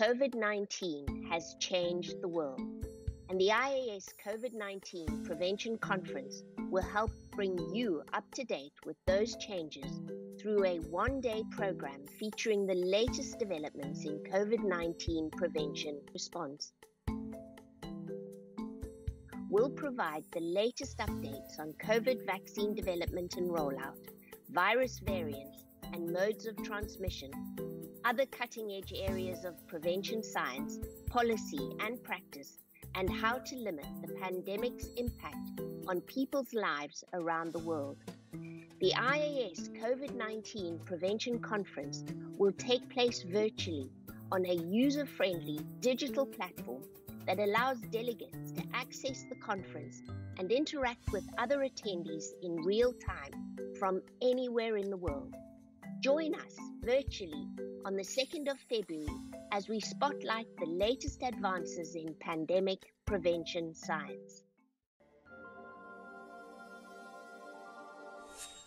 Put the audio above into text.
COVID 19 has changed the world, and the IAS COVID 19 Prevention Conference will help bring you up to date with those changes through a one day program featuring the latest developments in COVID 19 prevention response. We'll provide the latest updates on COVID vaccine development and rollout, virus variants, and modes of transmission other cutting edge areas of prevention science, policy, and practice, and how to limit the pandemic's impact on people's lives around the world. The IAS COVID 19 Prevention Conference will take place virtually on a user friendly digital platform that allows delegates to access the conference and interact with other attendees in real time from anywhere in the world. Join us virtually on the 2nd of February as we spotlight the latest advances in pandemic prevention science.